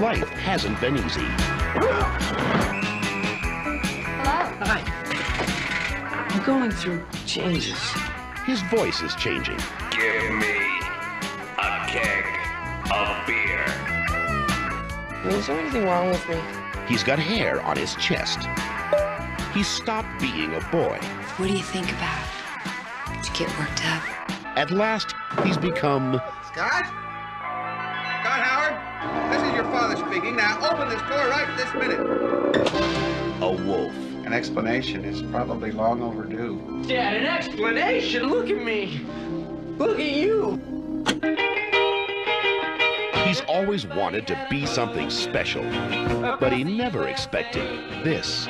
life hasn't been easy. Hello. Hi. I'm going through changes. His voice is changing. Give me a keg of beer. Is there anything wrong with me? He's got hair on his chest. He's stopped being a boy. What do you think about? Did you get worked up? At last, he's become Scott? Scott Howard? Speaking. Now open this door right this minute. a wolf. An explanation is probably long overdue. Dad, an explanation? Look at me. Look at you. He's always wanted to be something special, but he never expected this.